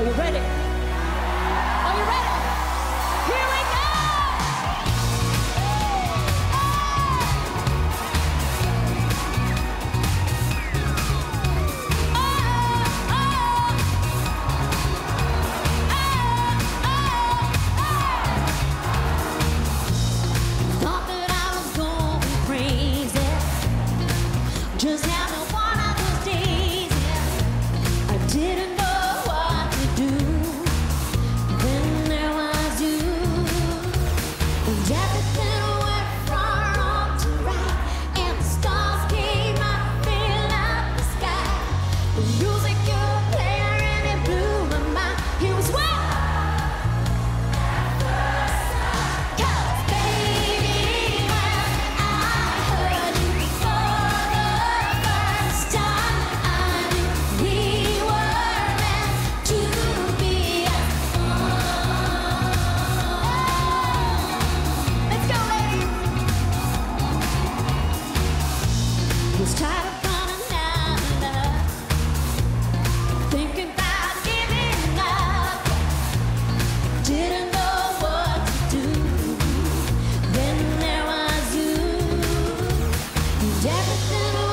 Are you ready? Listen